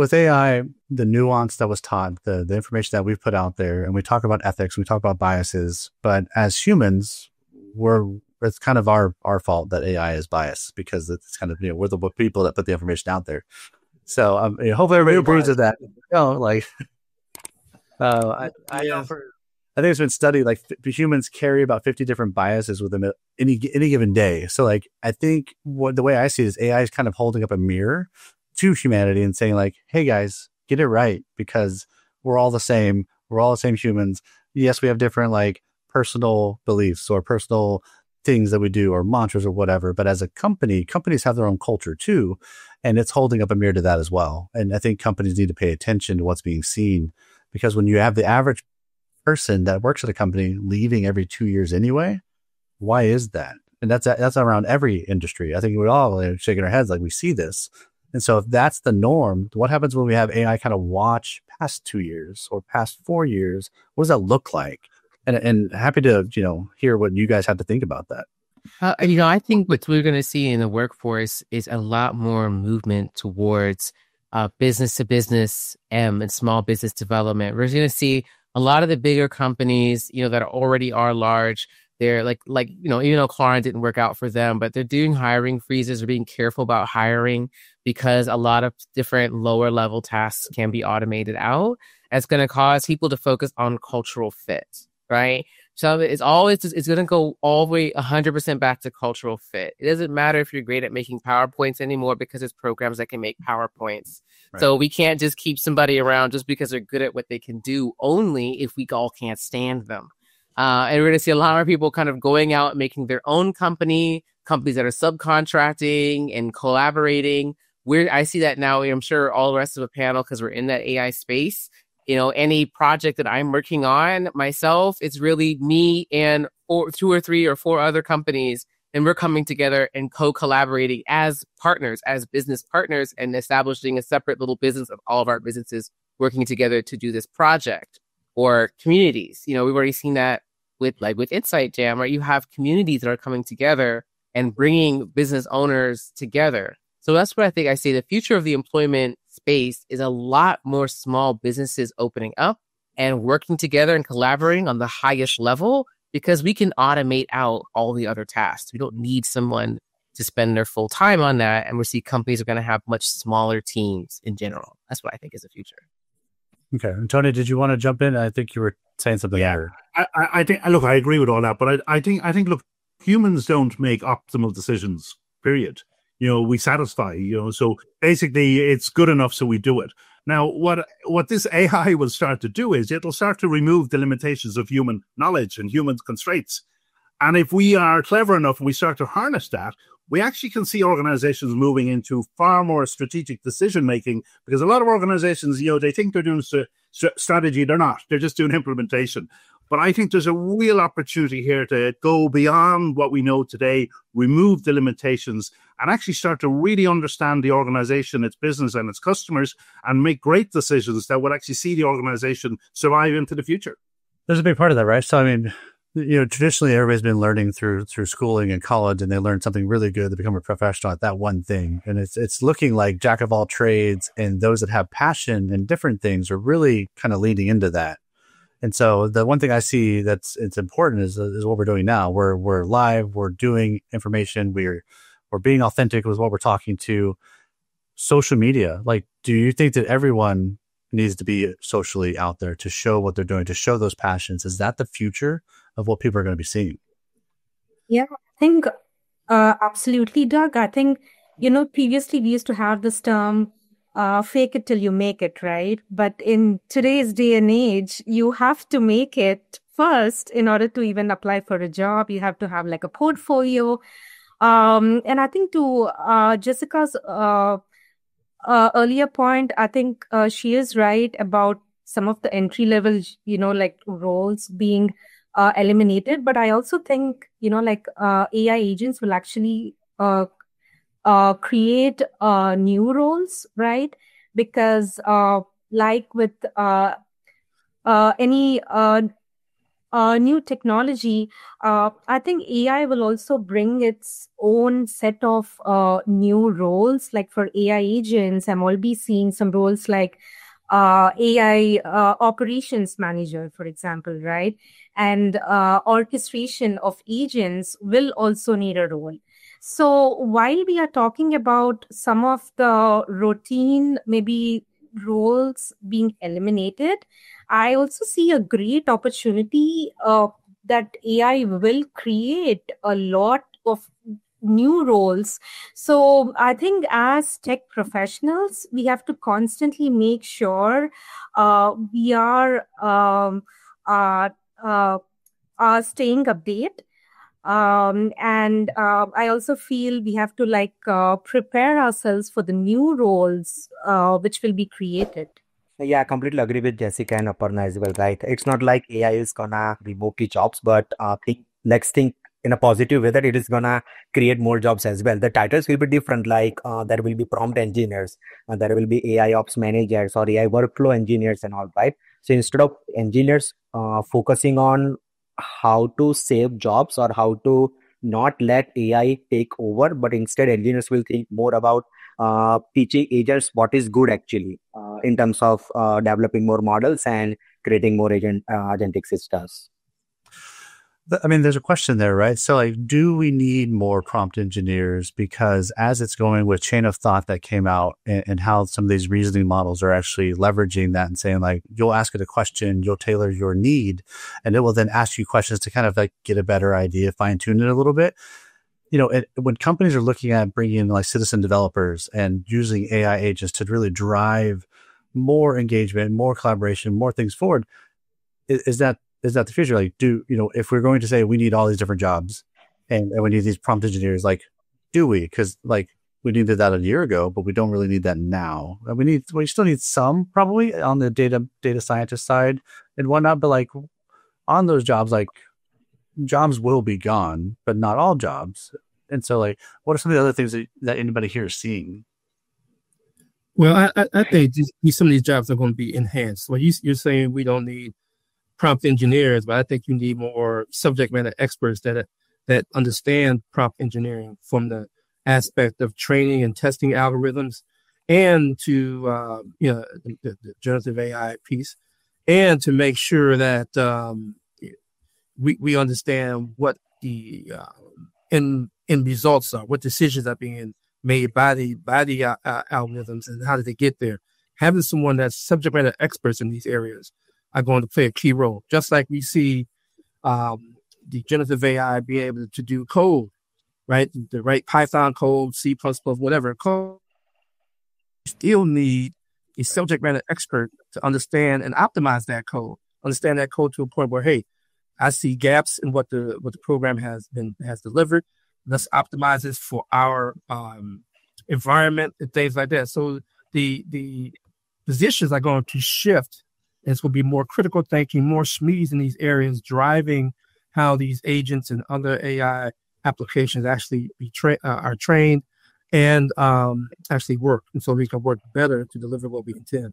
with AI, the nuance that was taught, the the information that we've put out there, and we talk about ethics, we talk about biases, but as humans, we're it's kind of our our fault that AI is biased because it's kind of you know we're the people that put the information out there. So um, you know, hopefully everybody agrees with that. You know, like uh, I, I, for, I think it's been studied like f- humans carry about fifty different biases within any any given day. So like I think what the way I see it is AI is kind of holding up a mirror to humanity and saying like, hey guys, get it right because we're all the same. We're all the same humans. Yes, we have different like personal beliefs or personal things that we do or mantras or whatever. But as a company, companies have their own culture too. And it's holding up a mirror to that as well. And I think companies need to pay attention to what's being seen because when you have the average person that works at a company leaving every two years anyway, why is that? And that's that's around every industry. I think we're all shaking our heads like we see this. And so if that's the norm, what happens when we have AI kind of watch past two years or past four years? What does that look like? And and happy to you know hear what you guys have to think about that. Uh, you know, I think what we're going to see in the workforce is a lot more movement towards uh, business to business and small business development. We're going to see a lot of the bigger companies, you know, that already are large. They're like, like you know, even though Klarna didn't work out for them, but they're doing hiring freezes. They're being careful about hiring because a lot of different lower level tasks can be automated out. It's going to cause people to focus on cultural fit, right? So it's always it's going to go all the way 100% back to cultural fit. It doesn't matter if you're great at making PowerPoints anymore because it's programs that can make PowerPoints. Right. So we can't just keep somebody around just because they're good at what they can do only if we all can't stand them. Uh, and we're going to see a lot more people kind of going out making their own company, companies that are subcontracting and collaborating. Where I see that now, I'm sure all the rest of the panel, because we're in that AI space, you know, any project that I'm working on myself, it's really me and four, two or three or four other companies. And we're coming together and co collaborating as partners, as business partners, and establishing a separate little business of all of our businesses working together to do this project or communities. You know, we've already seen that with like with Insight Jam, right? You have communities that are coming together and bringing business owners together. So that's what I think I say the future of the employment space is a lot more small businesses opening up and working together and collaborating on the highest level because we can automate out all the other tasks. We don't need someone to spend their full time on that. And we see companies are going to have much smaller teams in general. That's what I think is the future. Okay. Tony, did you want to jump in? I think you were saying something. Yeah. I, I, think, look, I agree with all that, but I, I think, I think, look, humans don't make optimal decisions, period you know, we satisfy, you know. So basically it's good enough so we do it. Now, what what this AI will start to do is it'll start to remove the limitations of human knowledge and human constraints. And if we are clever enough and we start to harness that, we actually can see organizations moving into far more strategic decision making because a lot of organizations, you know, they think they're doing st- strategy, they're not. They're just doing implementation. But I think there's a real opportunity here to go beyond what we know today, remove the limitations, and actually start to really understand the organization, its business, and its customers, and make great decisions that would actually see the organization survive into the future. There's a big part of that, right? So, I mean, you know, traditionally everybody's been learning through through schooling and college, and they learn something really good to become a professional at that one thing. And it's it's looking like jack of all trades, and those that have passion and different things are really kind of leading into that. And so the one thing I see that's it's important is is what we're doing now. We're we're live. We're doing information. We're we're being authentic with what we're talking to. Social media. Like, do you think that everyone needs to be socially out there to show what they're doing, to show those passions? Is that the future of what people are going to be seeing? Yeah, I think uh, absolutely, Doug. I think you know previously we used to have this term uh, fake it till you make it, right? But in today's day and age, you have to make it first in order to even apply for a job. You have to have like a portfolio. Um, and I think to uh, Jessica's uh, uh, earlier point, I think uh, she is right about some of the entry level, you know, like roles being uh, eliminated. But I also think, you know, like uh, AI agents will actually uh, uh, create new roles, right? Because, like with any uh, new technology, uh, I think AI will also bring its own set of uh, new roles. Like for AI agents, I'm already seeing some roles like uh, AI uh, operations manager, for example, right? And uh, orchestration of agents will also need a role. So while we are talking about some of the routine, maybe roles being eliminated, I also see a great opportunity uh, that AI will create a lot of new roles. So I think as tech professionals, we have to constantly make sure uh, we are um, uh, uh, uh staying update. Um, and uh, I also feel we have to like uh, prepare ourselves for the new roles which will be created. Yeah, I completely agree with Jessica and Aparna as well, right? It's not like AI is gonna remove the jobs, but uh, think, let's think in a positive way that it is gonna create more jobs as well. The titles will be different, like uh, there will be prompt engineers, uh, there will be AI ops managers or AI workflow engineers and all, right? So instead of engineers uh, focusing on how to save jobs or how to not let AI take over, but instead engineers will think more about uh, teaching agents what is good actually uh, in terms of uh, developing more models and creating more agent uh, agentic systems. I mean, there's a question there, right? So, like, do we need more prompt engineers? Because as it's going with chain of thought that came out and, and, how some of these reasoning models are actually leveraging that and saying, like, you'll ask it a question, you'll tailor your need, and it will then ask you questions to kind of like get a better idea, fine tune it a little bit you know, it, when companies are looking at bringing in like citizen developers and using AI agents to really drive more engagement, more collaboration, more things forward, is, is, that is that the future? Like, do you know if we're going to say we need all these different jobs and, and we need these prompt engineers, like, do we? Because like we needed that a year ago, but we don't really need that now. We need we still need some probably on the data data scientist side and whatnot, but like on those jobs, like jobs will be gone, but not all jobs. And so, like, what are some of the other things that, that anybody here is seeing? Well, I, I think these, some of these jobs are going to be enhanced. Well, you, you're saying we don't need prompt engineers, but I think you need more subject matter experts that that understand prompt engineering from the aspect of training and testing algorithms, and to uh, you know the, the, generative AI piece, and to make sure that um, we, we understand what the uh, end, end results are, what decisions are being made by the by the uh, uh, algorithms, and how did they get there. Having someone that's subject matter experts in these areas are going to play a key role. Just like we see um, the generative AI be able to do code, right? The right Python code, C++, plus whatever code. You still need a subject matter expert to understand and optimize that code. Understand that code to a point where, hey, I see gaps in what the what the program has been has delivered. Let's optimize this for our um, environment and things like that. So the the positions are going to shift. It's going to be more critical thinking, more SMEs in these areas, driving how these agents and other AI applications actually be tra- uh, are trained and um, actually work, and so we can work better to deliver what we intend.